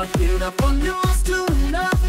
but enough for news to enough.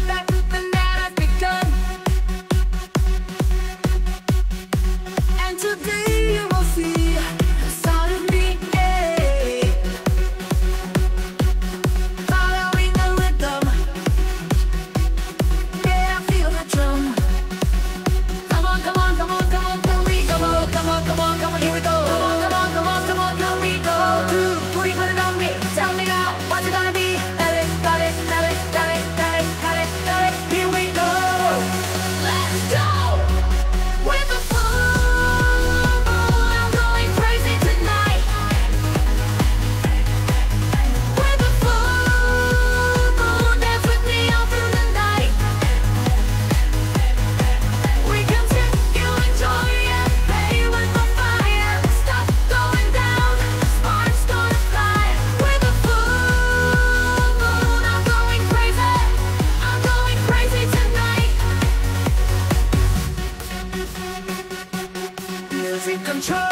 control.